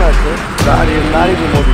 என்னாச்சு லாரி லாரிக்கு மோதி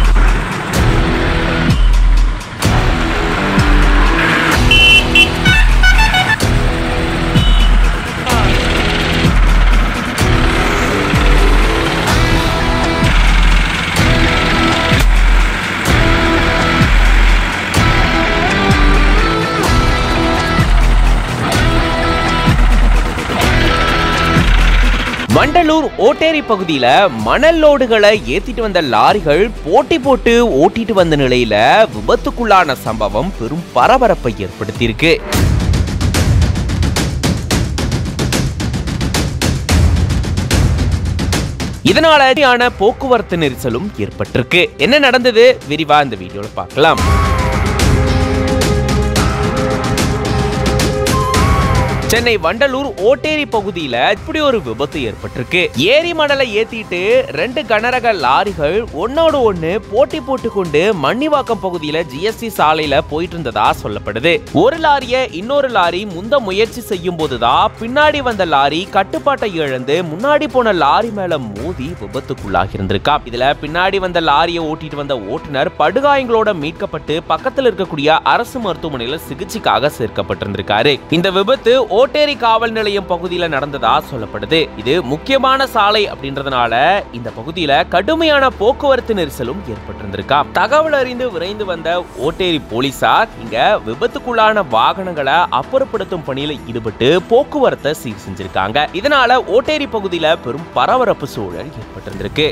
மண்டலூர் ஓட்டேரி பகுதியில மணல் லோடுகளை ஏத்திட்டு வந்த லாரிகள் போட்டி போட்டு ஓட்டிட்டு வந்த நிலையில விபத்துக்குள்ளான சம்பவம் பெரும் பரபரப்பை ஏற்படுத்தியிருக்கு. இதனால அதிகமான போக்குவரத்து நெரிசலும் ஏற்பட்டிருக்கு. என்ன நடந்தது? விரிவா இந்த வீடியோல பார்க்கலாம். சென்னை வண்டலூர் ஓட்டேரி பகுதியில இப்படி ஒரு விபத்து ஏற்பட்டிருக்கு. ஏரி மணலை ஏத்திட்டு ரெண்டு கனரக லாரிகள் ஒன்னோடு ஒண்ணு போட்டி போட்டுக்கொண்டு மன்னிவாக்கம் பகுதியில ஜிஎஸ்டி சாலையில போயிட்டு இருந்ததா சொல்லப்படுது. ஒரு லாரிய இன்னொரு லாரி முந்த முயற்சி செய்யும் போதுதான் பின்னாடி வந்த லாரி கட்டுப்பாட்டை இழந்து முன்னாடி போன லாரி மேல மோதி விபத்துக்குள்ளாகி இருந்திருக்கா இதுல பின்னாடி வந்த லாரியை ஓட்டிட்டு வந்த ஓட்டுநர் படுகாயங்களோட மீட்கப்பட்டு பக்கத்தில் இருக்கக்கூடிய அரசு மருத்துவமனையில சிகிச்சைக்காக சேர்க்கப்பட்டிருந்திருக்காரு. இந்த விபத்து ஓட்டேரி காவல் நிலையம் பகுதியில் நடந்ததா சொல்லப்படுது. இது முக்கியமான சாலை அப்படின்றதுனால இந்த பகுதியில கடுமையான போக்குவரத்து நெரிசலும் ஏற்பட்டிருந்திருக்கா? தகவல் அறிந்து விரைந்து வந்த ஓட்டேரி போலீசார் இங்க விபத்துக்குள்ளான வாகனங்களை அப்புறப்படுத்தும் பணியில ஈடுபட்டு போக்குவரத்தை சீர் செஞ்சிருக்காங்க. இதனால ஓட்டேரி பகுதியில பெரும் பரபரப்பு சூழல் ஏற்பட்டிருந்திருக்கு.